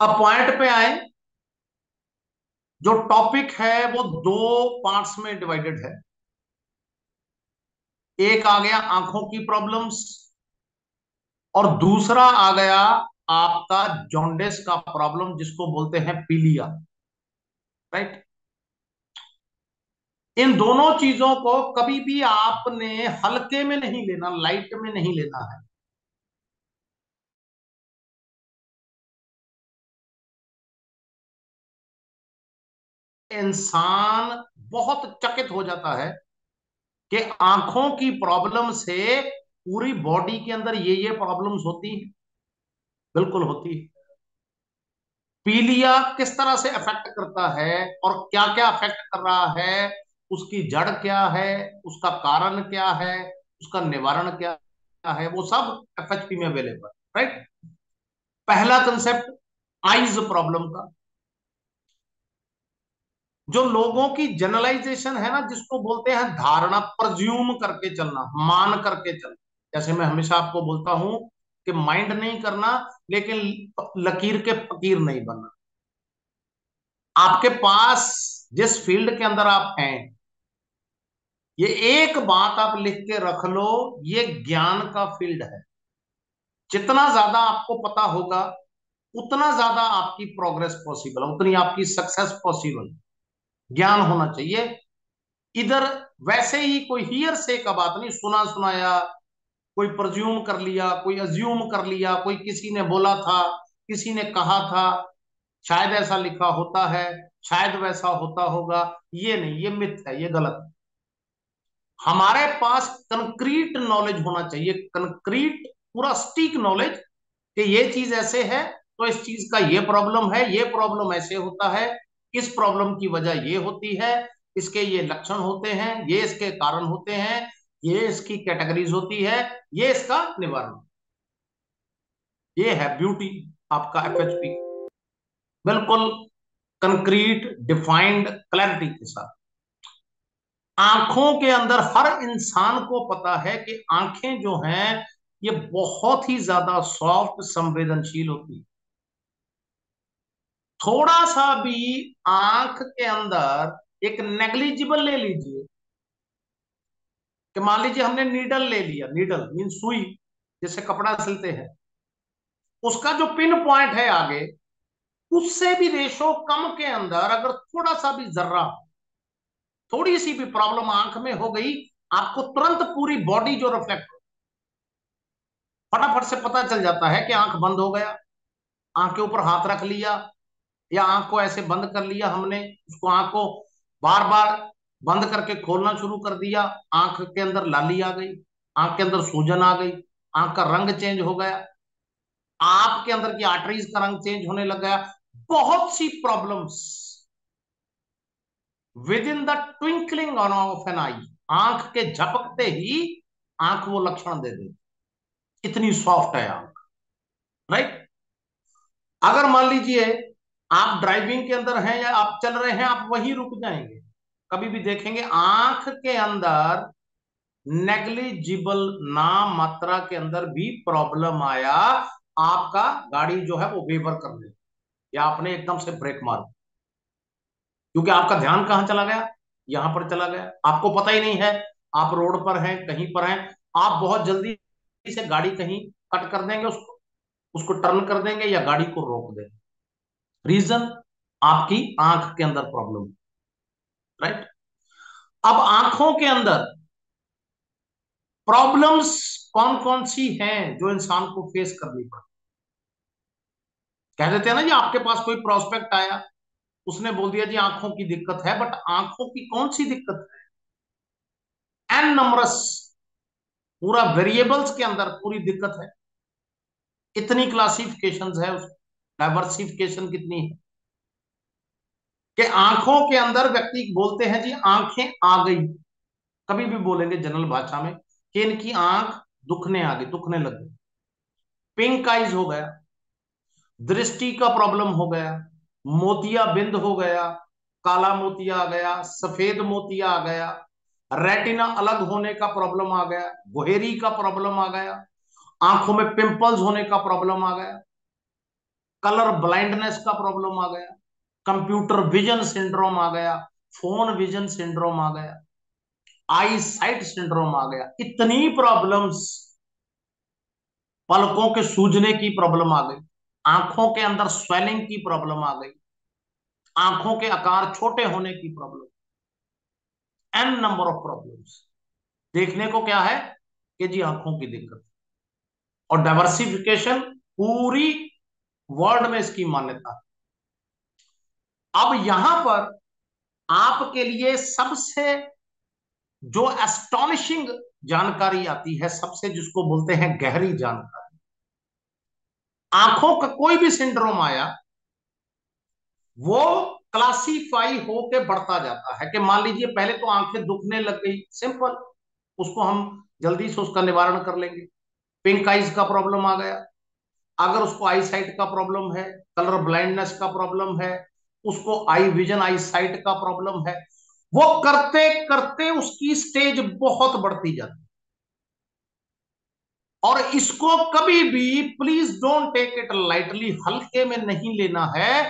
अब पॉइंट पे आए। जो टॉपिक है, वो दो पार्ट्स में डिवाइडेड है। एक आ गया आँखों की प्रॉब्लम्स और दूसरा आ गया आपका जॉन्डेस का प्रॉब्लम जिसको बोलते हैं पीलिया। राइट इन दोनों चीज़ों को कभी भी आपने हल्के में नहीं लेना लाइट में नहीं लेना है। इंसान बहुत चकित हो जाता है कि आँखों की प्रॉब्लम से पूरी बॉडी के अंदर ये ये प्रॉब्लम्स होती है। बिल्कुल होती है। पीलिया किस तरह से अफेक्ट करता है और क्या क्या अफेक्ट कर रहा है? उसकी जड़ क्या है? उसका कारण क्या है? उसका निवारण क्या है? वो सब एफएचपी में अवेलेबल राइट पहला कंसेप्ट आईज प्रॉब्लम का। जो लोगों की जनरलाइजेशन है ना, जिसको बोलते हैं धारणा प्रज्यूम करके चलना, मान करके चलना। जैसे मैं हमेशा आपको बोलता हूँ कि माइंड नहीं करना, लेकिन लकीर के फकीर नहीं बनना। आपके पास, जिस फ़ील्ड के अंदर आप हैं, ये एक बात आप लिख के रख लो, ये ज्ञान का फ़ील्ड है। जितना ज़्यादा आपको पता होगा, उतना ज़्यादा आपकी प्रोग्रेस पॉसिबल है, उतनी आपकी सक्सेस पॉसिबल ज्ञान होना चाहिए। इधर वैसे ही कोई हियर से का बात नहीं, सुना सुनाया, कोई प्रज्यूम कर लिया, कोई अज्यूम कर लिया, कोई किसी ने बोला था, किसी ने कहा था, शायद ऐसा लिखा होता है, शायद वैसा होता होगा, ये नहीं, ये मिथ है, ये गलत। है हमारे पास कंक्रीट नॉलेज होना चाहिए। कंक्रीट पूरा स्टीक नॉलेज कि ये चीज़ ऐसे है तो इस चीज़ का ये प्रॉब्लम है, ये प्रॉब्लम ऐसे होता है इस प्रॉब्लम की वजह ये होती है, इसके ये लक्षण होते हैं, ये इसके कारण होते हैं, ये इसकी कैटेगरीज होती है, ये इसका निवारण। ये है ब्यूटी आपका एफएचपी बिल्कुल कंक्रीट डिफाइंड क्लैरिटी के साथ। आँखों के अंदर हर इंसान को पता है कि आँखें जो हैं, ये बहुत ही ज़्यादा सॉफ्ट संवेदनशील होती है। थोड़ा सा भी आँख के अंदर एक नेग्लिजिबल ले लीजिए। कि मान लीजिए हमने नीडल ले लिया नीडल मीन सुई जैसे कपड़ा सिलते हैं। उसका जो पिन पॉइंट है आगे, उससे भी रेशो कम के अंदर अगर थोड़ा सा भी जर्रा थोड़ी सी भी प्रॉब्लम आँख में हो गई, आपको तुरंत पूरी बॉडी जो रिफ्लेक्ट फटाफट से पता चल जाता है कि आँख बंद हो गया, आँख के ऊपर हाथ रख लिया या आँख को ऐसे बंद कर लिया हमने, उसको आँख को बार बार बंद करके खोलना शुरू कर दिया, आँख के अंदर लाली आ गई, आँख के अंदर सूजन आ गई, आँख का रंग चेंज हो गया आपके अंदर की आर्टरीज का रंग चेंज होने लग गया, बहुत सी problems. Within the twinkling on of an eye आँख के झपकते ही आँख वो लक्षण दे दे इतनी सॉफ्ट है आँख राइट अगर मान लीजिए आप ड्राइविंग के अंदर हैं या आप चल रहे हैं, आप वहीं रुक जाएँगे। कभी भी देखेंगे, आँख के अंदर नेग्लिजिबल नाम मात्रा के अंदर भी प्रॉब्लम आया, आपका गाड़ी जो है वो वेवर कर ले या आपने एकदम से ब्रेक मार क्योंकि आपका ध्यान कहाँ चला गया? यहाँ पर चला गया। आपको पता ही नहीं है, आप रोड पर हैं, कहीं पर हैं, आप बहुत जल्दी से गाड़ी कहीं कट कर देंगे, उसको उसको टर्न कर देंगे या गाड़ी को रोक देंगे। रीजन आपकी आँख के अंदर प्रॉब्लम, राइट? अब आँखों के अंदर प्रॉब्लम्स कौन कौन सी हैं जो इंसान को फेस करनी पड़ती कह देते हैं ना जी आपके पास कोई प्रोस्पेक्ट आया, उसने बोल दिया, जी, आँखों की दिक्कत है बट आँखों की कौन सी दिक्कत है? एन नंबरस पूरा वेरिएबल्स के अंदर पूरी दिक्कत है। इतनी क्लासिफिकेशन है उस डाइवर्सिफिकेशन कितनी है? कि आँखों के अंदर व्यक्ति बोलते हैं जी, आँखें आ गई। कभी भी बोलेंगे जनरल भाषा में कि इनकी आँख दुखने आ गई, दुखने लग गई। पिंक आइज़ हो गया, दृष्टि का प्रॉब्लम हो गया, मोतिया बिंद हो गया, काला मोतिया आ गया, सफ़ेद मोतिया आ गया रेटिना अलग होने का प्रॉब्लम आ गया, गोहेरी का प्रॉब्लम आ गया, आँखों में पिंपल्स होने का प्रॉब्लम आ गया। कलर ब्लाइंडनेस का प्रॉब्लम आ गया, कंप्यूटर विजन सिंड्रोम आ गया, फ़ोन विजन सिंड्रोम आ गया आई साइट सिंड्रोम आ गया, इतनी प्रॉब्लम्स पलकों के सूजने की प्रॉब्लम आ गई, आँखों के अंदर स्वेलिंग की प्रॉब्लम आ गई, आँखों के आकार छोटे होने की problem, an number of problems. देखने को क्या है? कि जी आँखों की दिक्कत। और डाइवर्सिफिकेशन पूरी वर्ल्ड में इसकी मान्यता। अब यहाँ पर आपके लिए सबसे जो एस्टॉनिशिंग जानकारी आती है, सबसे जिसको बोलते हैं गहरी जानकारी। आँखों का कोई भी सिंड्रोम आया, वो क्लासीफाई होके बढ़ता जाता है कि मान लीजिए पहले तो आँखें दुखने लग गई सिंपल उसको हम जल्दी से उसका निवारण कर लेंगे। पिंक आइज़ का प्रॉब्लम आ गया। अगर उसको आई साइट का प्रॉब्लम है कलर ब्लाइंडनेस का प्रॉब्लम है, उसको आई विजन आई साइट का प्रॉब्लम है, वो करते करते उसकी स्टेज बहुत बढ़ती जाती और इसको कभी भी please don't take it lightly हल्के में नहीं लेना है,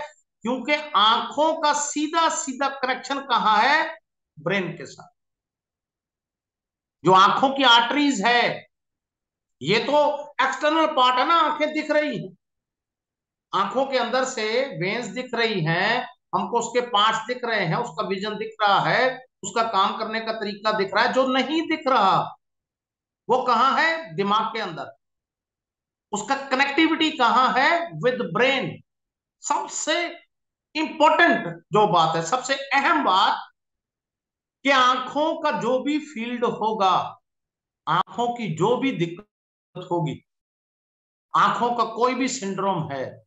क्योंकि आँखों का सीधा सीधा कनेक्शन कहाँ है? ब्रेन के साथ। जो आँखों की आर्टरीज है ये तो एक्सटर्नल पार्ट है ना, आँखें दिख रही है। आँखों के अंदर से वेन्स दिख रही हैं, हमको उसके पार्ट्स दिख रहे हैं, उसका विजन दिख रहा है, उसका काम करने का तरीका दिख रहा है, जो नहीं दिख रहा, वो कहाँ है? दिमाग के अंदर। उसका कनेक्टिविटी कहाँ है? विद ब्रेन सबसे इंपॉर्टेंट जो बात है, सबसे अहम बात कि आँखों का जो भी फ़ील्ड होगा, आँखों की जो भी दिक्कत होगी। आँखों का कोई भी सिंड्रोम है,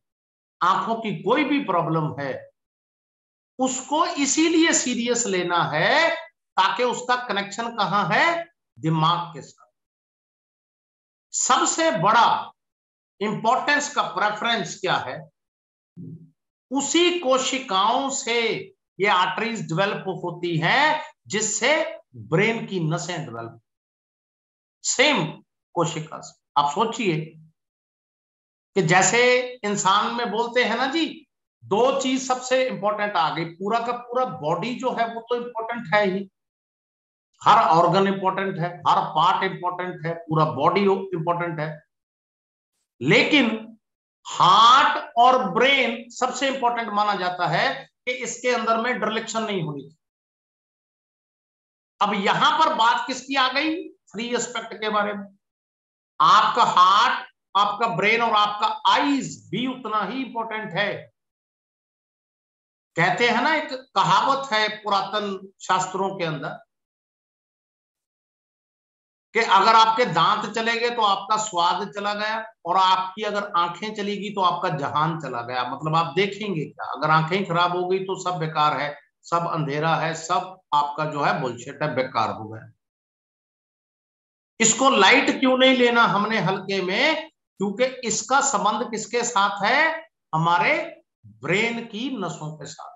आँखों की कोई भी प्रॉब्लम है, उसको इसीलिए सीरियस लेना है ताकि उसका कनेक्शन कहाँ है? दिमाग के साथ। सबसे बड़ा इंपॉर्टेंस का प्रेफरेंस क्या है? उसी कोशिकाओं से ये आर्टरीज डेवलप होती हैं, जिससे ब्रेन की नसें डेवलप सेम कोशिका से। आप सोचिए कि जैसे इंसान में बोलते हैं ना जी, दो चीज़ सबसे इंपॉर्टेंट आ गई, पूरा का पूरा बॉडी जो है वो तो इंपॉर्टेंट है ही। हर ऑर्गन इंपॉर्टेंट है, हर पार्ट इंपॉर्टेंट है, पूरा बॉडी इंपॉर्टेंट है। लेकिन हार्ट और ब्रेन सबसे इंपॉर्टेंट माना जाता है कि इसके अंदर में डिलेक्शन नहीं होनी चाहिए। अब यहाँ पर बात किसकी आ गई? फ्री एस्पेक्ट के बारे में। आपका हार्ट, आपका ब्रेन और आपका आईज भी उतना ही इंपॉर्टेंट है। कहते हैं ना, एक कहावत है पुरातन शास्त्रों के अंदर कि अगर आपके दांत चले गए तो आपका स्वाद चला गया और आपकी अगर आँखें चलेगी तो आपका जहान चला गया। मतलब आप देखेंगे क्या? अगर आँखें खराब हो गई तो सब बेकार है, सब अंधेरा है, सब आपका जो है बुलशेट है, बेकार हो गया। इसको लाइट क्यों नहीं लेना हमने हल्के में? क्योंकि इसका संबंध किसके साथ है? हमारे ब्रेन की नसों के साथ।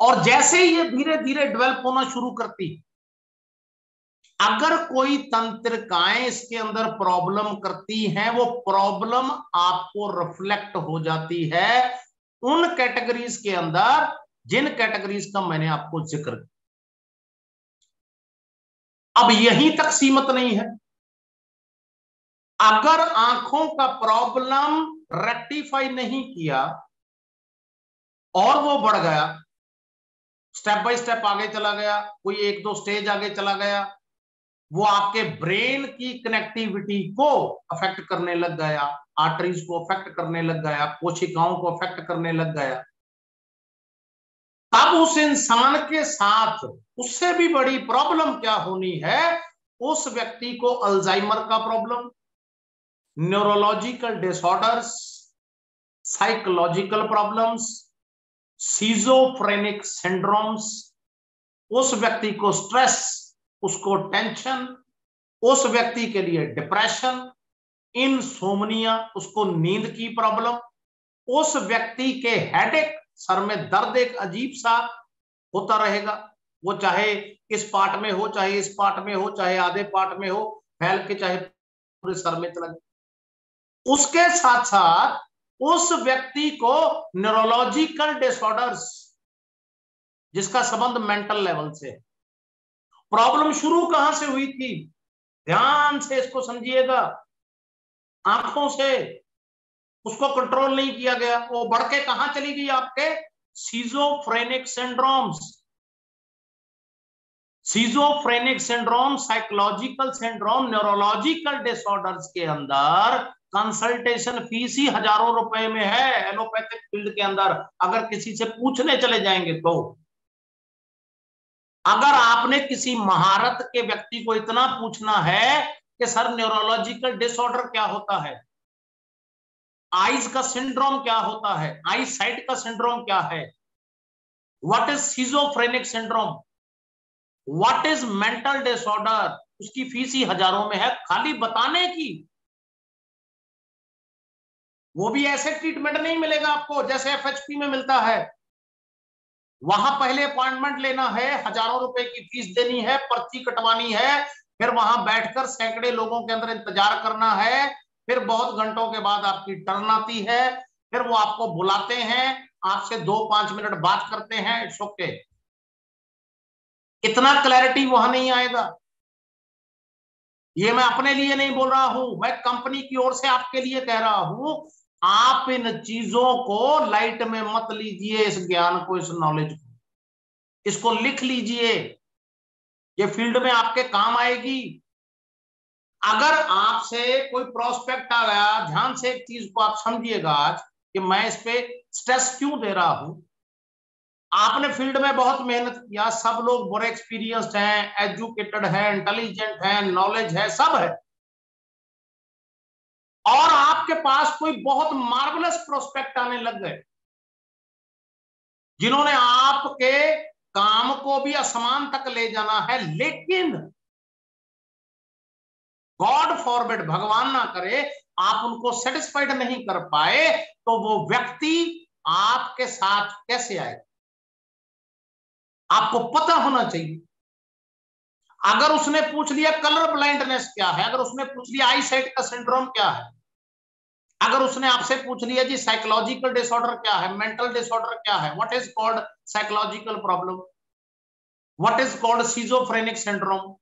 और जैसे ही ये धीरे धीरे डेवलप होना शुरू करती, अगर कोई तंत्रिकाएँ इसके अंदर प्रॉब्लम करती हैं, वो प्रॉब्लम आपको रिफ्लेक्ट हो जाती है उन कैटेगरीज के अंदर, जिन कैटेगरीज का मैंने आपको ज़िक्र अब यहीं तक सीमित नहीं है। अगर आँखों का प्रॉब्लम रेक्टिफाई नहीं किया और वो बढ़ गया, स्टेप बाय स्टेप आगे चला गया, कोई एक दो स्टेज आगे चला गया, वो आपके ब्रेन की कनेक्टिविटी को अफेक्ट करने लग गया, आर्टरीज को अफेक्ट करने लग गया, कोशिकाओं को अफेक्ट करने लग गया तब उस इंसान के साथ उससे भी बड़ी प्रॉब्लम क्या होनी है? उस व्यक्ति को अल्जाइमर का problem, neurological disorders, psychological problems schizophrenic syndromes उस व्यक्ति को स्ट्रेस, उसको टेंशन, उस व्यक्ति के लिए डिप्रेशन इन सोमनिया उसको नींद की प्रॉब्लम, उस व्यक्ति के हेडेक सर में दर्द एक अजीब सा होता रहेगा। वो चाहे इस पार्ट में हो, चाहे इस पार्ट में हो, चाहे आधे पार्ट में हो, फैल के चाहे पूरे सर में चला उसके साथ साथ उस व्यक्ति को न्यूरोलॉजिकल डिसऑर्डर्स जिसका संबंध मेंटल लेवल से है। प्रॉब्लम शुरू कहाँ से हुई थी? ध्यान से इसको समझिएगा। आँखों से उसको कंट्रोल नहीं किया गया। वो बढ़ के कहाँ चली गई आपके? Schizophrenic syndromes schizophrenic syndrome psychological syndrome neurological disorders के अंदर कंसल्टेशन फ़ीस ही हज़ारों रुपए में है एलोपैथिक फ़ील्ड के अंदर। अगर किसी से पूछने चले जाएँगे तो। अगर आपने किसी महारत के व्यक्ति को इतना पूछना है कि सर न्यूरोलॉजिकल डिसऑर्डर क्या होता है? आईज का सिंड्रोम क्या होता है? आई साइट का सिंड्रोम क्या है? What is schizophrenic syndrome what is mental disorder उसकी फ़ीस ही हज़ारों में है। खाली बताने की। वो भी ऐसे ट्रीटमेंट नहीं मिलेगा आपको, जैसे एफएचपी में मिलता है। वहाँ पहले अपॉइंटमेंट लेना है, हज़ारों रुपए की फ़ीस देनी है, पर्ची कटवानी है, फिर वहाँ बैठकर सैकड़े लोगों के अंदर इंतज़ार करना है। फिर बहुत घंटों के बाद आपकी टर्न आती है, फिर वो आपको बुलाते हैं, आपसे दो पाँच मिनट बात करते हैं इट्स ओके इतना क्लैरिटी वहाँ नहीं आएगा। ये मैं अपने लिए नहीं बोल रहा हूँ, मैं कंपनी की ओर से आपके लिए कह रहा हूँ, आप इन चीज़ों को लाइट में मत लीजिए इस ज्ञान को, इस नॉलेज को। इसको लिख लीजिए। ये फ़ील्ड में आपके काम आएगी। अगर आपसे कोई प्रोस्पेक्ट आ गया ध्यान से एक चीज़ को आप समझिएगा आज कि मैं इस पे स्ट्रेस क्यों दे रहा हूँ? आपने फ़ील्ड में बहुत मेहनत किया, सब लोग बड़े एक्सपीरियंस्ड हैं एजुकेटेड हैं इंटेलिजेंट हैं नॉलेज है, सब है। और आपके पास कोई बहुत मार्वलस प्रोस्पेक्ट आने लग गए, जिन्होंने आपके काम को भी असमान तक ले जाना है, लेकिन गॉड फॉरबिड भगवान ना करे, आप उनको सेटिस्फाइड नहीं कर पाए तो वो व्यक्ति आपके साथ कैसे आए? आपको पता होना चाहिए। अगर उसने पूछ लिया कलर ब्लाइंडनेस क्या है, अगर उसने पूछ लिया आई साइट का सिंड्रोम क्या है, अगर उसने आपसे पूछ लिया जी साइकोलॉजिकल डिसऑर्डर क्या है मेंटल डिसऑर्डर क्या है what is called psychological problem what is called schizophrenic syndrome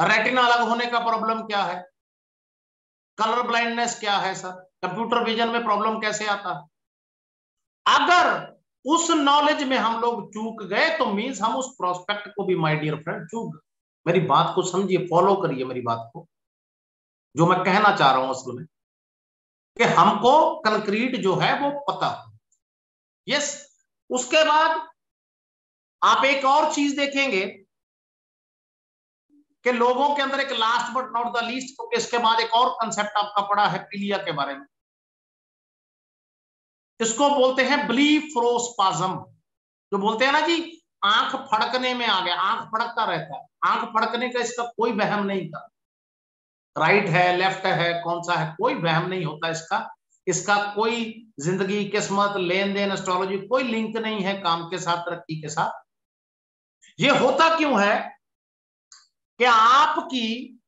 retina अलग होने का प्रॉब्लम क्या है? कलर ब्लाइंडनेस क्या है सर कंप्यूटर विजन में प्रॉब्लम कैसे आता? है अगर उस नॉलेज में हम लोग चूक गए तो मीन्स हम उस प्रोस्पेक्ट को भी माय डियर फ्रेंड चूक गए। मेरी बात को समझिए फॉलो करिए मेरी बात को। जो मैं कहना चाह रहा हूँ असल में, कि हमको कंक्रीट जो है, वो पता यस उसके बाद आप एक और चीज़ देखेंगे कि लोगों के अंदर एक last but not the least क्योंकि इसके बाद एक और कंसेप्ट आपका पड़ा है पीलिया के बारे में। इसको बोलते हैं ब्लीफ्रोस्पाजम जो बोलते हैं ना जी, आँख फड़कने में आ गया, आँख फड़कता रहता है। आँख फड़कने का इसका कोई वहम नहीं था। राइट है लेफ़्ट है, कौन सा है, कोई वहम नहीं होता इसका। इसका कोई ज़िंदगी, किस्मत लेन देन एस्ट्रोलॉजी कोई लिंक नहीं है काम के साथ, तरक्की के साथ। ये होता क्यों है? कि आपकी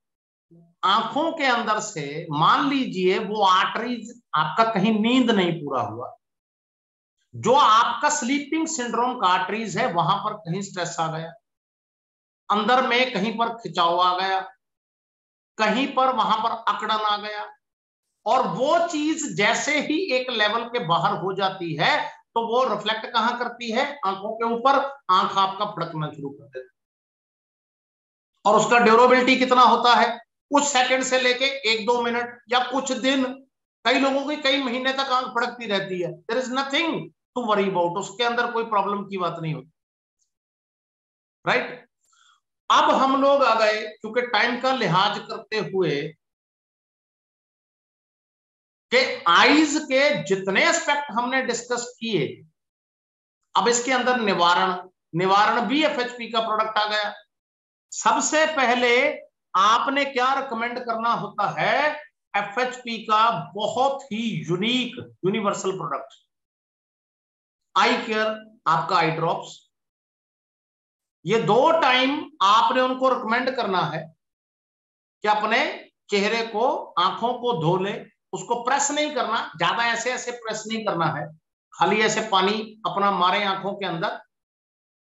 आँखों के अंदर से, मान लीजिए, वो आर्टरीज आपका कहीं नींद नहीं पूरा हुआ। जो आपका स्लीपिंग सिंड्रोम का आर्टरीज है, वहाँ पर कहीं स्ट्रेस आ गया। अंदर में कहीं पर खिंचाव आ गया। कहीं पर वहाँ पर अकड़न आ गया। और वो चीज़ जैसे ही एक लेवल के बाहर हो जाती है तो वो रिफ्लेक्ट कहाँ करती है? आँखों के ऊपर। आँख आपका फड़कना शुरू कर देती और उसका ड्यूरेबिलिटी कितना होता है? कुछ सेकंड से लेके एक दो मिनट या कुछ दिन, कई लोगों की कई महीने तक आँख फड़कती रहती है। There is nothing to worry about उसके अंदर कोई प्रॉब्लम की बात नहीं होती। Right right? अब हम लोग आ गए, क्योंकि टाइम का लिहाज करते हुए कि आईज के जितने एस्पेक्ट हमने डिस्कस किए, अब इसके अंदर निवारण निवारण भी एफएचपी का प्रोडक्ट आ गया। सबसे पहले आपने क्या रिकमेंड करना होता है? एफएचपी का बहुत ही unique universal product eye care आपका आई ड्रॉप्स ये दो टाइम आपने उनको रिकमेंड करना है कि अपने चेहरे को, आँखों को धो ले, उसको प्रेस नहीं करना, ज़्यादा ऐसे ऐसे प्रेस नहीं करना है। खाली ऐसे पानी अपना मारे आँखों के अंदर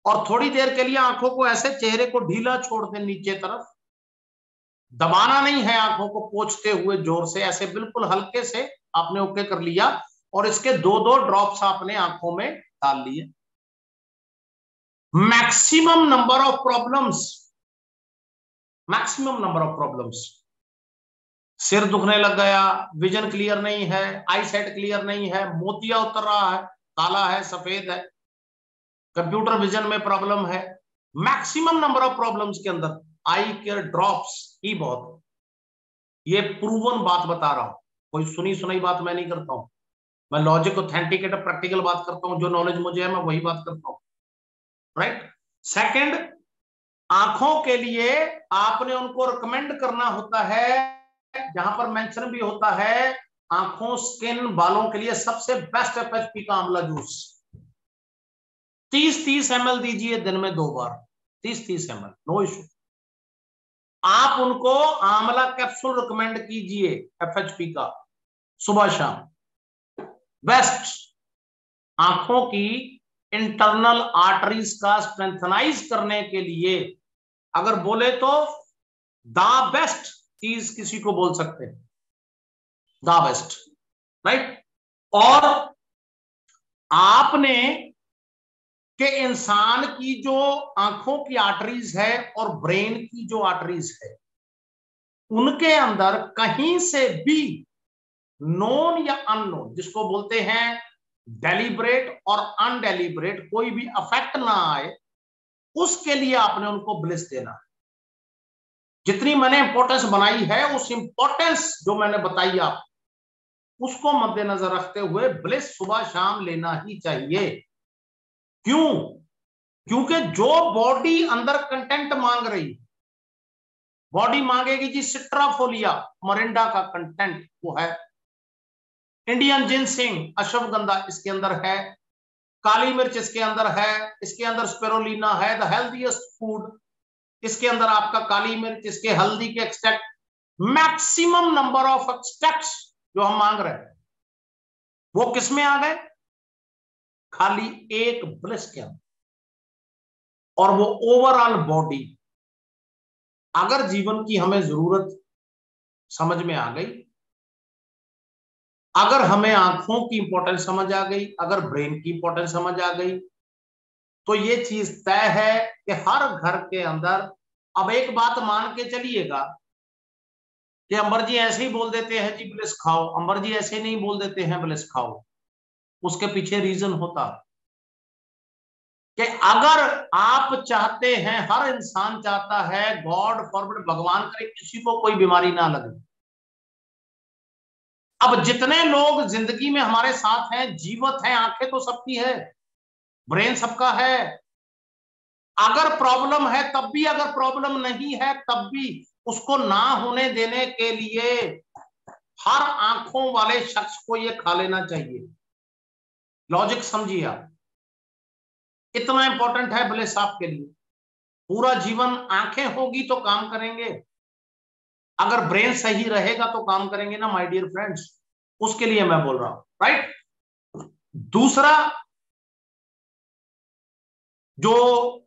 और थोड़ी देर के लिए आँखों को ऐसे चेहरे को ढीला छोड़ दे नीचे तरफ़। दबाना नहीं है आँखों को पोछते हुए ज़ोर से, ऐसे बिल्कुल हल्के से आपने ओके कर लिया और इसके दो दो ड्रॉप्स आपने आँखों में डाल लिए। Maximum number of problems maximum number of problems सिर दुखने लग गया विजन क्लियर नहीं है आई सेट क्लियर नहीं है, मोतिया उतर रहा है, काला है, सफ़ेद है। कंप्यूटर विजन में प्रॉब्लम है। मैक्सिमम नंबर ऑफ़ प्रॉब्लम्स के अंदर आई केयर ड्रॉप्स ही बहुत। ये प्रूवन बात बता रहा हूँ। कोई सुनी सुनाई बात मैं नहीं करता हूँ। मैं लॉजिक ऑथेंटिकेट प्रैक्टिकल बात करता हूँ। जो नॉलेज मुझे है, मैं वही बात करता हूँ। राइट सेकंड आँखों के लिए आपने उनको रिकमेंड करना होता है, जहाँ पर मेंशन भी होता है, आँखों स्किन बालों के लिए सबसे बेस्ट एफ़ एच पी का आंवला जूस तीस तीस एम दीजिए दिन में दो बार। तीस तीस एम नो इशू आप उनको आंवला कैप्सूल रिकमेंड कीजिए एफएचपी का, सुबह शाम। बेस्ट आँखों की इंटरनल आर्टरीज का स्ट्रेंथनाइज करने के लिए, अगर बोले तो द बेस्ट चीज़ किसी को बोल सकते हैं। द बेस्ट राइट और आपने के इंसान की जो आँखों की आर्टरीज है और ब्रेन की जो आर्टरीज है, उनके अंदर कहीं से भी नोन या अननोन जिसको बोलते हैं डेलीबरेट और अनडेलिब्रेट कोई भी अफेक्ट ना आए, उसके लिए आपने उनको ब्लिस देना है। जितनी मैंने इंपॉर्टेंस बनाई है, उस इंपॉर्टेंस जो मैंने बताई आप, उसको मद्देनजर रखते हुए ब्लिस सुबह शाम लेना ही चाहिए। क्यों? क्योंकि जो बॉडी अंदर कंटेंट मांग रही बॉडी मांगेगी जी सिट्राफोलिया मरिंडा का कंटेंट वो है। इंडियन जिनसिंग अश्वगंधा इसके अंदर है। काली मिर्च इसके अंदर है, इसके अंदर स्पेरोलिना है द हेल्थीएस्ट फ़ूड इसके अंदर आपका काली मिर्च, इसके हल्दी के extract maximum number of extract जो हम मांग रहे हैं, वो किसमें आ गए? खाली एक ब्रश के अंदर। और वो ओवरऑल बॉडी अगर जीवन की हमें ज़रूरत समझ में आ गई, अगर हमें आँखों की इंपॉर्टेंस समझ आ गई, अगर ब्रेन की इंपॉर्टेंस समझ आ गई तो ये चीज़ तय है कि हर घर के अंदर, अब एक बात मान के चलिएगा कि अंबर जी ऐसे ही बोल देते हैं जी ब्लिस खाओ। अंबर जी ऐसे नहीं बोल देते हैं ब्लिस खाओ। उसके पीछे रीजन होता कि अगर आप चाहते हैं, हर इंसान चाहता है गॉड फॉरवर्ड भगवान करे, किसी को कोई बीमारी ना लगे। अब जितने लोग ज़िंदगी में हमारे साथ हैं, जीवत हैं, आँखें तो सबकी है, ब्रेन सबका है। अगर प्रॉब्लम है, तब भी अगर प्रॉब्लम नहीं है, तब भी उसको ना होने देने के लिए हर आँखों वाले शख्स को यह खा लेना चाहिए। लॉजिक समझिए आप। इतना इंपॉर्टेंट है भले साफ़ के लिए पूरा जीवन आँखें होगी तो काम करेंगे। अगर ब्रेन सही रहेगा तो काम करेंगे ना माय डियर फ्रेंड्स उसके लिए मैं बोल रहा हूँ राइट दूसरा, जो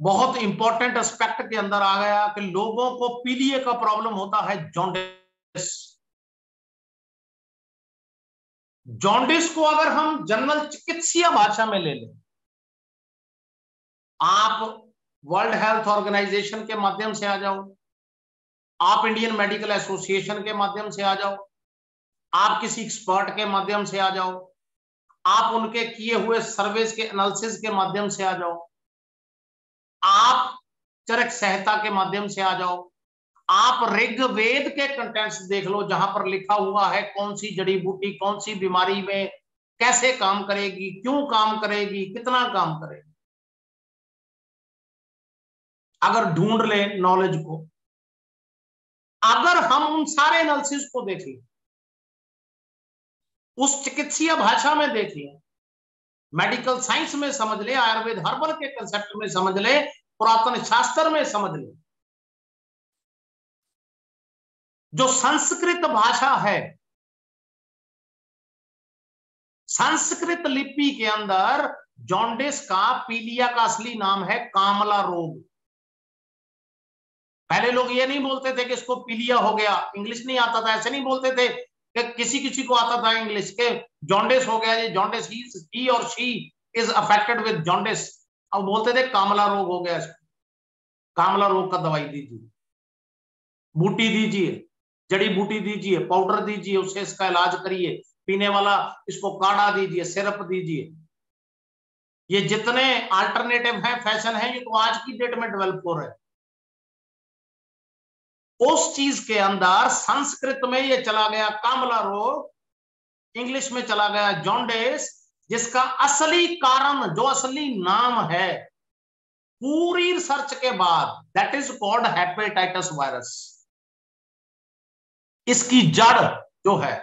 बहुत इंपॉर्टेंट एस्पेक्ट के अंदर आ गया कि लोगों को पीलिए का प्रॉब्लम होता है जॉन्डिस जॉन्डिस को अगर हम जनरल चिकित्सीय भाषा में ले लें, आप वर्ल्ड हेल्थ ऑर्गेनाइजेशन के माध्यम से आ जाओ, आप इंडियन मेडिकल एसोसिएशन के माध्यम से आ जाओ, आप किसी एक्सपर्ट के माध्यम से आ जाओ, आप उनके किए हुए सर्विस के एनालिसिस के माध्यम से आ जाओ, आप चरक सहता के माध्यम से आ जाओ आप ऋग्वेद के कंटेंट्स देख लो, जहाँ पर लिखा हुआ है कौन सी जड़ी बूटी, कौन सी बीमारी में कैसे काम करेगी, क्यों काम करेगी, कितना काम करेगी। अगर ढूंढ ले नॉलेज को, अगर हम उन सारे एनालिसिस को देखें, उस चिकित्सीय भाषा में देखिए मेडिकल साइंस में समझ ले, आयुर्वेद हर्बल के कंसेप्ट में समझ ले, पुरातन शास्त्र में समझ ले जो संस्कृत भाषा है, संस्कृत लिपि के अंदर जॉन्डिस का पीलिया का असली नाम है कामला रोग। पहले लोग ये नहीं बोलते थे कि इसको पीलिया हो गया, इंग्लिश नहीं आता था, ऐसे नहीं बोलते थे कि किसी किसी को आता था इंग्लिश के जॉन्डिस हो गया, ये जॉन्डिस ही और she is affected with jaundice अब बोलते थे कामला रोग हो गया इसको। कामला रोग का दवाई दीजिए, बूटी दीजिए। जड़ी बूटी दीजिए पाउडर दीजिए, उसे इसका इलाज करिए, पीने वाला इसको काढ़ा दीजिए सिरप दीजिए। ये जितने अल्टरनेटिव हैं फ़ैशन है, ये तो आज की डेट में डेवलप हो रहे हैं। उस चीज़ के अंदर संस्कृत में ये चला गया कामला रोग, इंग्लिश में चला गया जॉन्डेस जिसका असली कारण, जो असली नाम है, पूरी रिसर्च के बाद that is called hepatitis virus इसकी जड़ जो है,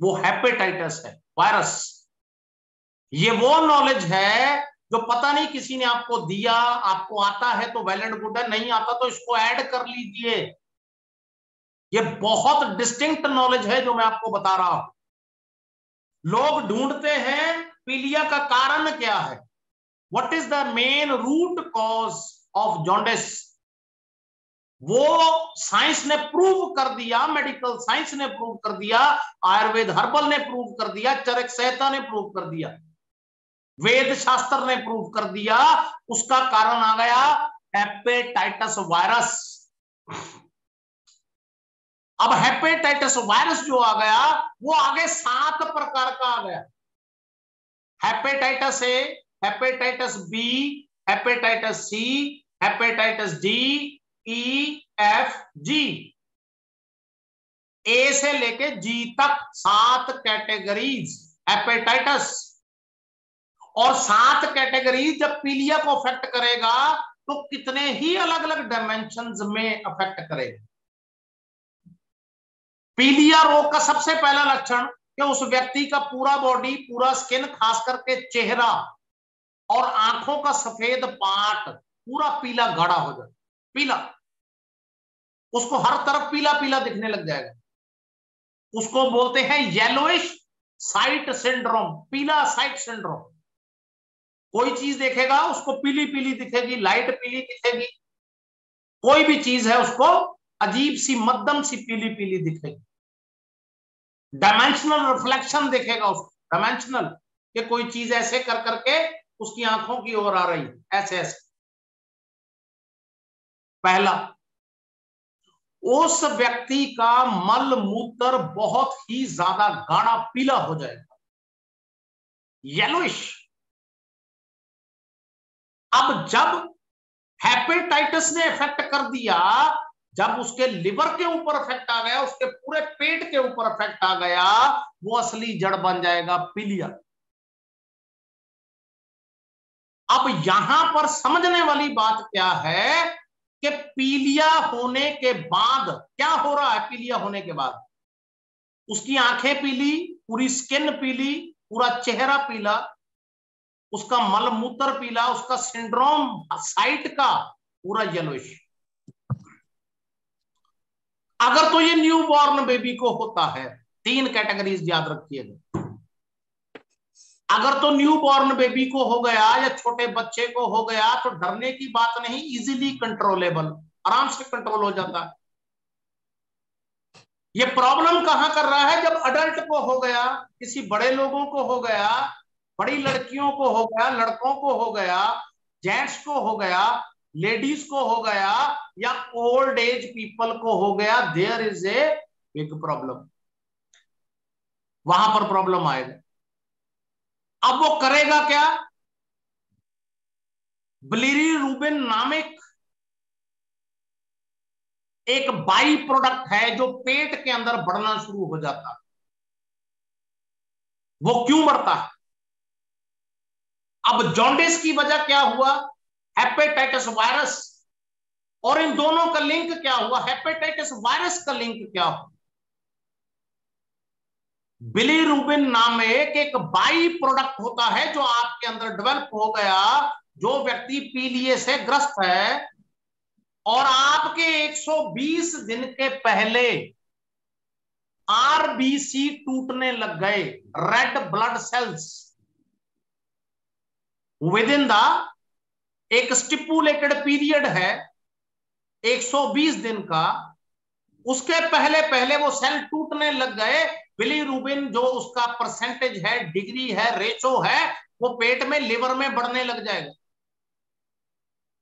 वो हेपेटाइटिस है वायरस ये वो नॉलेज है जो पता नहीं किसी ने आपको दिया, आपको आता है तो वेल एंड गुड है, नहीं आता तो इसको ऐड कर लीजिए। ये बहुत डिस्टिंक्ट नॉलेज है जो मैं आपको बता रहा हूँ। लोग ढूंढते हैं, पीलिया का कारण क्या है? What is the main root cause of jaundice वो साइंस ने प्रूव कर दिया, मेडिकल साइंस ने प्रूव कर दिया, आयुर्वेद हर्बल ने प्रूव कर दिया, चरक संहिता ने प्रूव कर दिया, वेद शास्त्र ने प्रूव कर दिया, उसका कारण आ गया हेपेटाइटस वायरस। अब हेपेटाइटिस वायरस जो आ गया, वो आगे सात प्रकार का आ गया। Hepatitis A, hepatitis B, hepatitis C, hepatitis D E F G A से लेके जी तक सात कैटेगरीज हेपेटाइटिस और सात कैटेगरीज जब पीलिया को अफेक्ट करेगा तो कितने ही अलग अलग डायमेंशन में अफेक्ट करेगा? पीलिया रोग का सबसे पहला लक्षण कि उस व्यक्ति का पूरा बॉडी पूरा स्किन खास करके चेहरा और आँखों का सफ़ेद पार्ट, पूरा पीला गाढ़ा हो जाए। पीला। उसको हर तरफ़ पीला पीला दिखने लग जाएगा। उसको बोलते हैं येलोइश साइट सिंड्रोम पीला साइट सिंड्रोम कोई चीज़ देखेगा, उसको पीली पीली दिखेगी लाइट पीली दिखेगी। कोई भी चीज़ है, उसको अजीब सी, मध्यम सी पीली पीली दिखेगी। डायमेंशनल रिफ्लेक्शन देखेगा उसको। डायमेंशनल कि कोई चीज़ ऐसे कर, करके उसकी आँखों की ओर आ रही है, ऐसे ऐसे। पहला, उस व्यक्ति का मल मूत्र बहुत ही ज़्यादा गाढ़ा पीला हो जाएगा। येलोइश अब जब हेपेटाइटिस ने इफ़ेक्ट कर दिया, जब उसके लिवर के ऊपर इफ़ेक्ट आ गया, उसके पूरे पेट के ऊपर इफ़ेक्ट आ गया, वो असली जड़ बन जाएगा पीलिया। अब यहाँ पर समझने वाली बात क्या है? कि पीलिया होने के बाद, क्या हो रहा है पीलिया होने के बाद? उसकी आँखें पीली, पूरी स्किन पीली, पूरा चेहरा पीला, उसका मलमूत्र पीला, उसका सिंड्रोम साइट का पूरा येलोइश अगर तो ये न्यू बॉर्न बेबी को होता है, तीन कैटेगरीज याद रखिएगा अगर तो न्यू बॉर्न बेबी को हो गया या छोटे बच्चे को हो गया तो डरने की बात नहीं इजीली कंट्रोलेबल आराम से कंट्रोल हो जाता है। ये प्रॉब्लम कहाँ कर रहा है? जब अडल्ट को हो गया, किसी बड़े लोगों को हो गया, बड़ी लड़कियों को हो गया, लड़कों को हो गया जेंट्स को हो गया लेडीज़ को हो गया, या ओल्ड एज पीपल को हो गया there is a big problem वहाँ पर प्रॉब्लम आएगा। अब वो करेगा क्या? ब्लिरी रूबिन नामिक एक बाई प्रोडक्ट है जो पेट के अंदर बढ़ना शुरू हो जाता है। वो क्यों बढ़ता है? अब जॉन्डिस की वजह क्या हुआ? Hepatitis virus. और इन दोनों का लिंक क्या हुआ? हेपेटाइटिस वायरस का लिंक क्या हुआ? बिलीरूबिन नाम एक एक बाई प्रोडक्ट होता है जो आपके अंदर डेवलप हो गया, जो व्यक्ति पीलिए से ग्रस्त है। और आपके 120 दिन के पहले आरबीसी टूटने लग गए red blood cells within the एक स्टिपुलेटेड पीरियड है 120 दिन का, उसके पहले पहले वो सेल टूटने लग गए बिलीरूबिन जो उसका परसेंटेज है डिग्री है रेचो है, वो पेट में लिवर में बढ़ने लग जाएगा।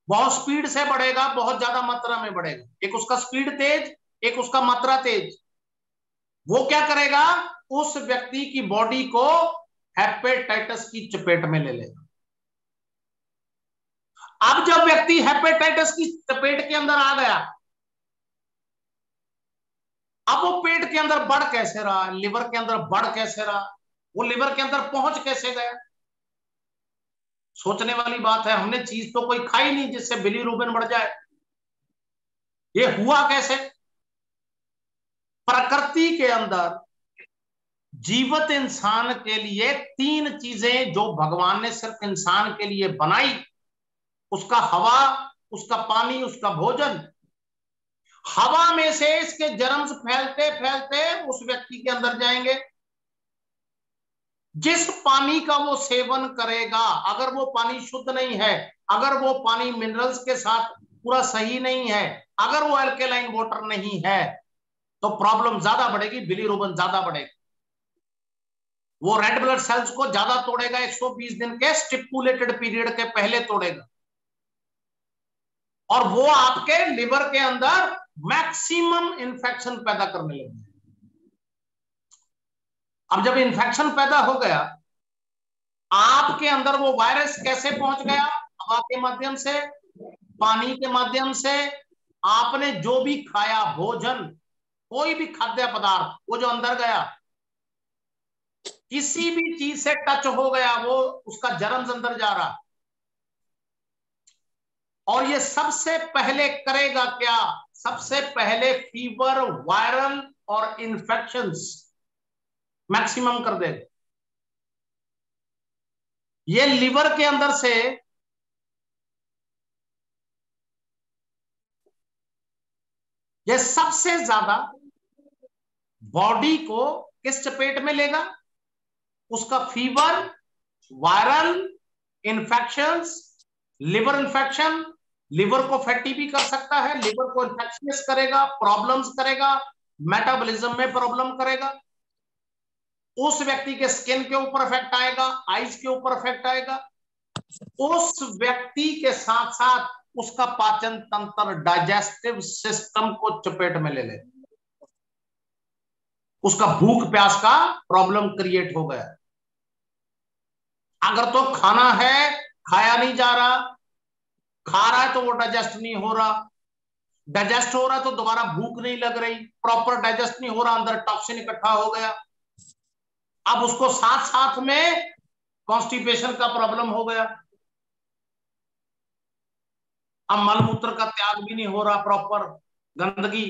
बहुत स्पीड से बढ़ेगा, बहुत ज़्यादा मात्रा में बढ़ेगा। एक उसका स्पीड तेज, एक उसका मात्रा तेज। वो क्या करेगा? उस व्यक्ति की बॉडी को हेपेटाइटिस की चपेट में ले लेगा। अब जब व्यक्ति हेपेटाइटिस की चपेट के अंदर आ गया अब वो पेट के अंदर बढ़ कैसे रहा? लिवर के अंदर बढ़ कैसे रहा? वो लिवर के अंदर पहुँच कैसे गया? सोचने वाली बात है, हमने चीज़ तो कोई खाई नहीं जिससे बिली रूबेन बढ़ जाए। ये हुआ कैसे? प्रकृति के अंदर जीवित इंसान के लिए तीन चीज़ें जो भगवान ने सिर्फ़ इंसान के लिए बनाई, उसका हवा, उसका पानी, उसका भोजन हवा में से इसके जर्म्स फैलते फैलते उस व्यक्ति के अंदर जाएँगे। जिस पानी का वो सेवन करेगा, अगर वो पानी शुद्ध नहीं है, अगर वो पानी मिनरल्स के साथ पूरा सही नहीं है, अगर वो एल्केलाइन वाटर नहीं है तो प्रॉब्लम ज़्यादा बढ़ेगी बिलीरूबन ज़्यादा बढ़ेगा। वो रेड ब्लड सेल्स को ज़्यादा तोड़ेगा 120 दिन के स्टिपुलेटेड पीरियड के पहले तोड़ेगा। और वो आपके लिवर के अंदर मैक्सिमम इंफेक्शन पैदा करने लगे। अब जब इंफेक्शन पैदा हो गया, आपके अंदर वो वायरस कैसे पहुँच गया? हवा के माध्यम से, पानी के माध्यम से, आपने जो भी खाया, भोजन, कोई भी खाद्य पदार्थ, वो जो अंदर गया, किसी भी चीज़ से टच हो गया, वो उसका जन्म अंदर जा रहा। और ये सबसे पहले करेगा क्या? सबसे पहले फीवर, वायरल और इंफेक्शंस मैक्सिमम कर देगा ये लिवर के अंदर से ये सबसे ज़्यादा बॉडी को किस चपेट में लेगा? उसका fever, viral infections liver infection liver को फैटी भी कर सकता है, लिवर को इंफेक्शियस करेगा प्रॉब्लम्स करेगा मेटाबॉलिज्म में प्रॉब्लम करेगा। उस व्यक्ति के स्किन के ऊपर इफ़ेक्ट आएगा आईज के ऊपर इफ़ेक्ट आएगा। उस व्यक्ति के साथ साथ उसका पाचन तंत्र डाइजेस्टिव सिस्टम को चपेट में ले ले। उसका भूख प्यास का प्रॉब्लम क्रिएट हो गया। अगर तो खाना है, खाया नहीं जा रहा खा रहा है तो वो डाइजेस्ट नहीं हो रहा। डाइजेस्ट हो रहा तो दोबारा भूख नहीं लग रही। प्रॉपर डाइजेस्ट नहीं हो रहा, अंदर टॉक्सिन इकट्ठा हो गया। अब उसको साथ साथ में कॉन्स्टिपेशन का प्रॉब्लम हो गया। अब मलमूत्र का त्याग भी नहीं हो रहा प्रॉपर गंदगी।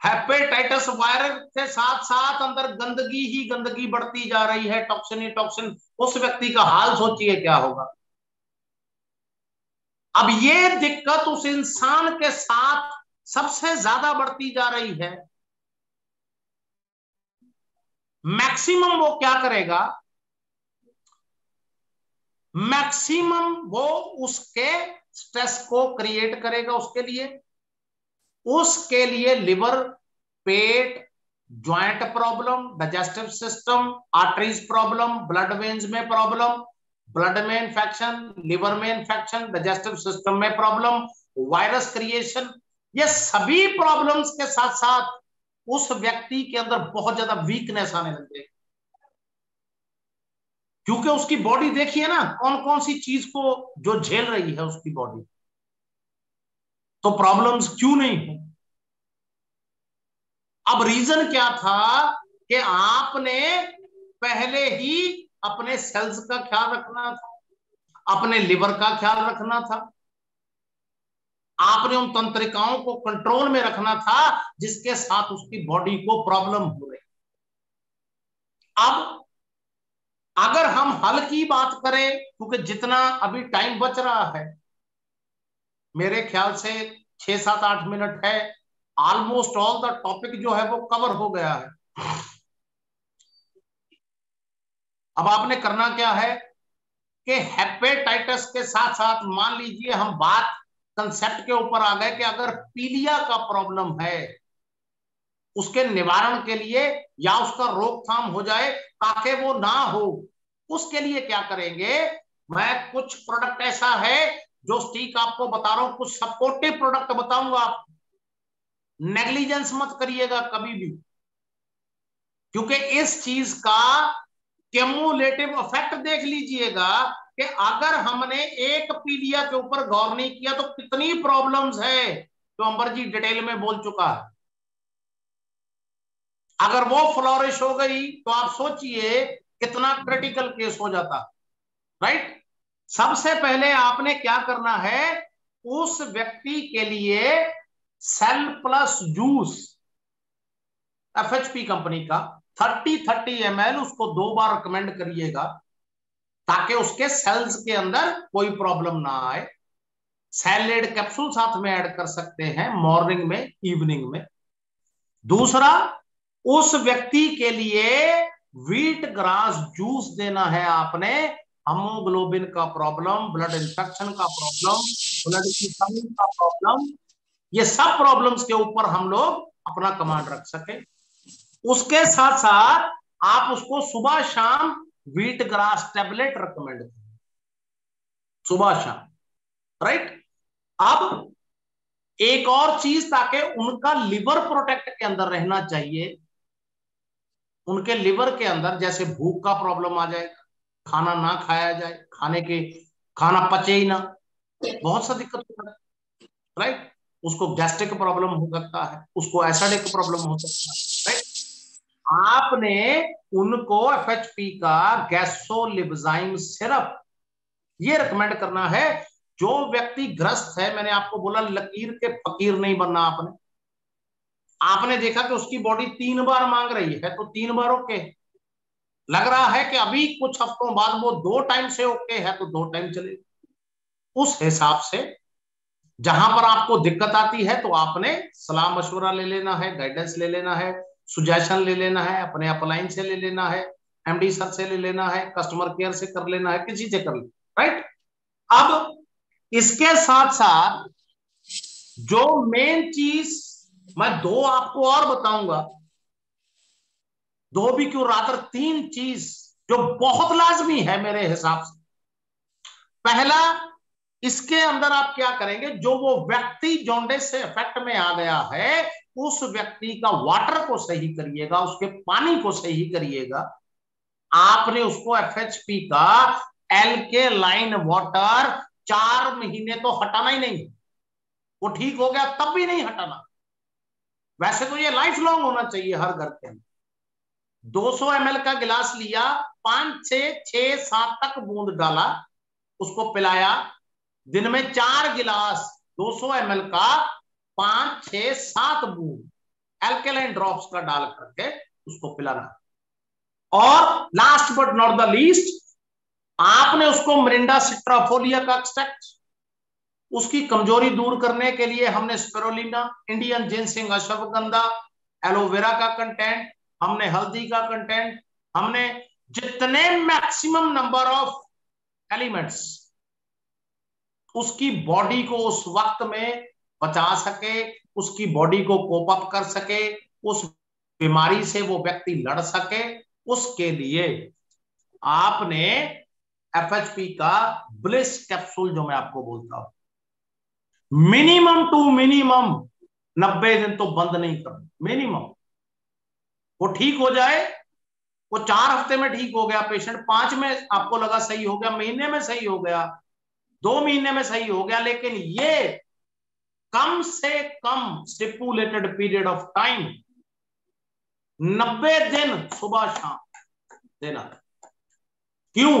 हेपेटाइटिस वायरस के साथ साथ अंदर गंदगी ही गंदगी बढ़ती जा रही है। टॉक्सिन ही टॉक्सिन उस व्यक्ति का हाल सोचिए क्या होगा। अब ये दिक्कत उस इंसान के साथ सबसे ज़्यादा बढ़ती जा रही है। मैक्सिमम वो क्या करेगा? मैक्सिमम वो उसके स्ट्रेस को क्रिएट करेगा उसके लिए। उसके लिए लिवर, पेट, joint problem, digestive system, arteries problem, blood veins में प्रॉब्लम ब्लड में इंफेक्शन लिवर में इंफेक्शन डाइजेस्टिव सिस्टम में प्रॉब्लम वायरस क्रिएशन ये सभी प्रॉब्लम्स के साथ साथ उस व्यक्ति के अंदर बहुत ज़्यादा वीकनेस आने लग जाएगी क्योंकि उसकी बॉडी देखिए ना कौन कौन सी चीज़ को जो झेल रही है उसकी बॉडी तो प्रॉब्लम्स क्यों नहीं है? अब रीजन क्या था कि आपने पहले ही अपने सेल्स का ख्याल रखना था, अपने लिवर का ख्याल रखना था। आपने उन तंत्रिकाओं को कंट्रोल में रखना था जिसके साथ उसकी बॉडी को प्रॉब्लम हो रही। अब अगर हम हल की बात करें, क्योंकि जितना अभी टाइम बच रहा है, मेरे ख्याल से छह सात आठ मिनट है ऑलमोस्ट ऑल द टॉपिक जो है वो कवर हो गया है। अब आपने करना क्या है कि हेपेटाइटिस के साथ साथ मान लीजिए हम बात कंसेप्ट के ऊपर आ गए कि अगर पीलिया का प्रॉब्लम है, उसके निवारण के लिए या उसका रोकथाम हो जाए, ताकि वो ना हो, उसके लिए क्या करेंगे? मैं कुछ प्रोडक्ट ऐसा है जो स्टीक आपको बता रहा हूँ, कुछ सपोर्टिव प्रोडक्ट बताऊँगा आप नेग्लिजेंस मत करिएगा कभी भी, क्योंकि इस चीज़ का केमुलेटिव इफ़ेक्ट देख लीजिएगा कि अगर हमने एक पीलिया के ऊपर गौर नहीं किया तो कितनी प्रॉब्लम्स है तो अंबर जी डिटेल में बोल चुका है। अगर वो फ्लोरिश हो गई तो आप सोचिए कितना क्रिटिकल केस हो जाता। राइट सबसे पहले आपने क्या करना है, उस व्यक्ति के लिए cell plus juice FHP company का थर्टी थर्टी एम उसको दो बार रिकमेंड करिएगा, ताकि उसके सेल्स के अंदर कोई प्रॉब्लम ना आए। सैलेड कैप्सूल साथ में ऐड कर सकते हैं मॉर्निंग में इवनिंग में। दूसरा, उस व्यक्ति के लिए वीट ग्रास जूस देना है आपने। हमोग्लोबिन का प्रॉब्लम ब्लड इंफेक्शन का प्रॉब्लम ब्लड की कमी का प्रॉब्लम ये सब प्रॉब्लम्स के ऊपर हम लोग अपना कमांड रख सके। उसके साथ साथ आप उसको सुबह शाम वीट ग्रास टेबलेट रिकमेंड करें। सुबह शाम राइट अब एक और चीज़ ताकि उनका लिवर प्रोटेक्ट के अंदर रहना चाहिए। उनके लिवर के अंदर जैसे भूख का प्रॉब्लम आ जाए, खाना ना खाया जाए, खाने के, खाना पचे ही ना, बहुत सा दिक्कत होता है राइट उसको गैस्ट्रिक प्रॉब्लम हो सकता है, उसको एसिडिक प्रॉब्लम हो सकता है राइट आपने उनको एफ़ का गैसोलिबजाइम सिरप ये रिकमेंड करना है। जो व्यक्ति ग्रस्त है, मैंने आपको बोला, लकीर के फकीर नहीं बनना आपने। आपने देखा कि उसकी बॉडी तीन बार मांग रही है तो तीन बार ओके लग रहा है कि अभी कुछ हफ्तों बाद वो दो टाइम से ओके है तो दो टाइम चले। उस हिसाब से जहाँ पर आपको दिक्कत आती है तो आपने सलाह मशवरा ले लेना है गाइडेंस ले लेना है। सुजेशन ले लेना है, अपने अपलाइन से ले लेना है एमडी सर से ले लेना है कस्टमर केयर से कर लेना है, किसी से कर लेना राइट अब इसके साथ साथ जो मेन चीज़ मैं दो आपको और बताऊँगा, दो भी क्यों रातर तीन चीज़ जो बहुत लाजमी है मेरे हिसाब से। पहला, इसके अंदर आप क्या करेंगे, जो वो व्यक्ति जोंडेस से इफ़ेक्ट में आ गया है उस व्यक्ति का वाटर को सही करिएगा, उसके पानी को सही करिएगा। आपने उसको एफएचपी का एल के लाइन वाटर चार महीने तो हटाना ही नहीं। वो ठीक हो गया, तब भी नहीं हटाना। वैसे तो ये लाइफ लॉन्ग होना चाहिए हर घर के अंदर 200 ml का गिलास लिया, पाँच से छह सात तक बूंद डाला, उसको पिलाया। दिन में चार गिलास 200 ml का पाँच छ सात बूंद एल्केलाइन ड्रॉप्स का डाल करके उसको पिलाना। और last but not the least आपने उसको मरिंडा सिट्राफोलिया का एक्सट्रैक्ट उसकी कमज़ोरी दूर करने के लिए हमने spirulina Indian ginseng ashwagandha aloe vera का कंटेंट हमने हल्दी का कंटेंट हमने जितने मैक्सिमम नंबर ऑफ़ एलिमेंट्स उसकी बॉडी को उस वक्त में बचा सके, उसकी बॉडी को कोप अप कर सके, उस बीमारी से वो व्यक्ति लड़ सके, उसके लिए आपने एफएचपी का ब्लिस कैप्सूल जो मैं आपको बोलता हूँ। मिनिमम टू मिनिमम नब्बे दिन तो बंद नहीं कर मिनिमम वो ठीक हो जाए, वो चार हफ़्ते में ठीक हो गया पेशेंट पाँच में आपको लगा सही हो गया, महीने में सही हो गया, दो महीने में सही हो गया, लेकिन ये कम से कम स्टिपुलेटेड पीरियड ऑफ़ टाइम नब्बे दिन सुबह शाम देना। क्यों?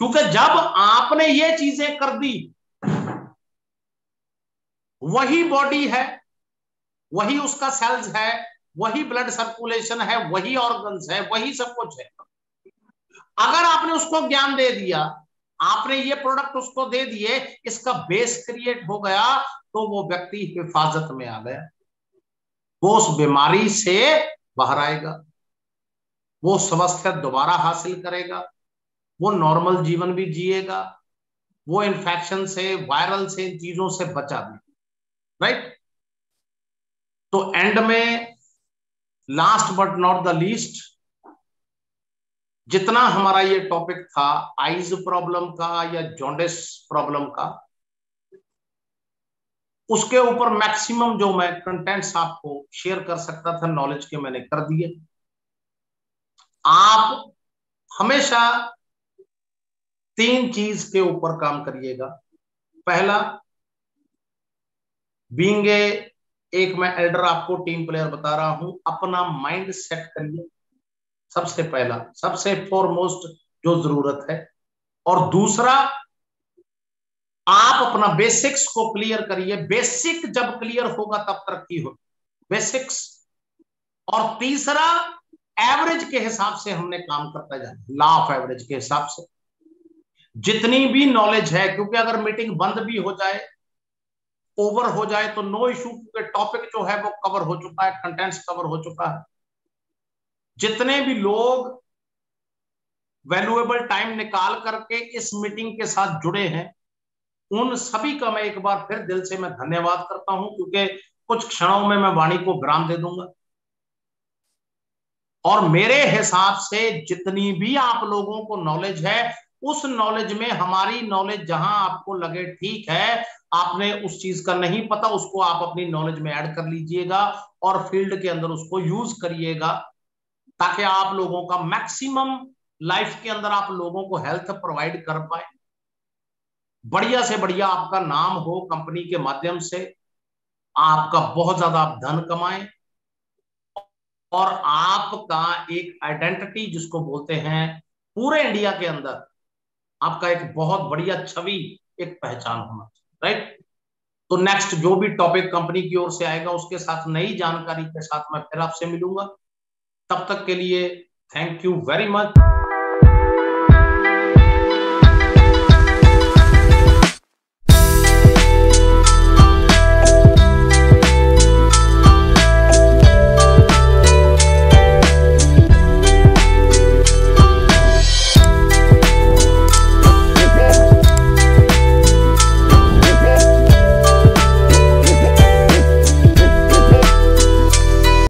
क्योंकि जब आपने ये चीज़ें कर दी, वही बॉडी है, वही उसका सेल्स है, वही ब्लड सर्कुलेशन है, वही ऑर्गन्स है, वही सब कुछ है। अगर आपने उसको ज्ञान दे दिया, आपने ये प्रोडक्ट उसको दे दिए, इसका बेस क्रिएट हो गया तो वो व्यक्ति हिफाजत में आ गया। वो उस बीमारी से बाहर आएगा। वो स्वास्थ्य दोबारा हासिल करेगा। वो नॉर्मल जीवन भी जिएगा। वो इन्फेक्शन से, वायरल से, इन चीज़ों से बचा भी। राइट तो एंड में last but not the least जितना हमारा ये टॉपिक था आइज़ प्रॉब्लम का या जॉन्डिस प्रॉब्लम का उसके ऊपर मैक्सिमम जो मैं कंटेंट्स आपको शेयर कर सकता था नॉलेज के मैंने कर दिए। आप हमेशा तीन चीज़ के ऊपर काम करिएगा। पहला बींग एक मैं एल्डर आपको टीम प्लेयर बता रहा हूँ, अपना माइंड सेट करिए। सबसे पहला, सबसे फॉरमोस्ट जो ज़रूरत है। और दूसरा आप अपना बेसिक्स को क्लियर करिए। बेसिक जब क्लियर होगा तब तरक्की होगी। बेसिक्स और तीसरा एवरेज के हिसाब से हमने काम करता जाए लॉ ऑफ़ एवरेज के हिसाब से। जितनी भी नॉलेज है, क्योंकि अगर मीटिंग बंद भी हो जाए ओवर हो जाए तो नो इशू क्योंकि टॉपिक जो है वो कवर हो चुका है कंटेंट्स कवर हो चुका है। जितने भी लोग वैल्यूएबल टाइम निकाल करके इस मीटिंग के साथ जुड़े हैं उन सभी का मैं एक बार फिर दिल से मैं धन्यवाद करता हूँ, क्योंकि कुछ क्षणों में मैं वाणी को विराम दे दूँगा। और मेरे हिसाब से जितनी भी आप लोगों को नॉलेज है, उस नॉलेज में हमारी नॉलेज जहाँ आपको लगे ठीक है, आपने उस चीज़ का नहीं पता, उसको आप अपनी नॉलेज में ऐड कर लीजिएगा और फ़ील्ड के अंदर उसको यूज़ करिएगा, ताकि आप लोगों का मैक्सिमम लाइफ के अंदर आप लोगों को हेल्थ प्रोवाइड कर पाए। बढ़िया से बढ़िया आपका नाम हो कंपनी के माध्यम से, आपका बहुत ज़्यादा आप धन कमाएँ और आपका एक आइडेंटिटी जिसको बोलते हैं, पूरे इंडिया के अंदर आपका एक बहुत बढ़िया छवि, एक पहचान होना चाहिए राइट तो नेक्स्ट जो भी टॉपिक कंपनी की ओर से आएगा, उसके साथ नई जानकारी के साथ मैं फिर आपसे मिलूँगा। तब तक के लिए थैंक यू वेरी मच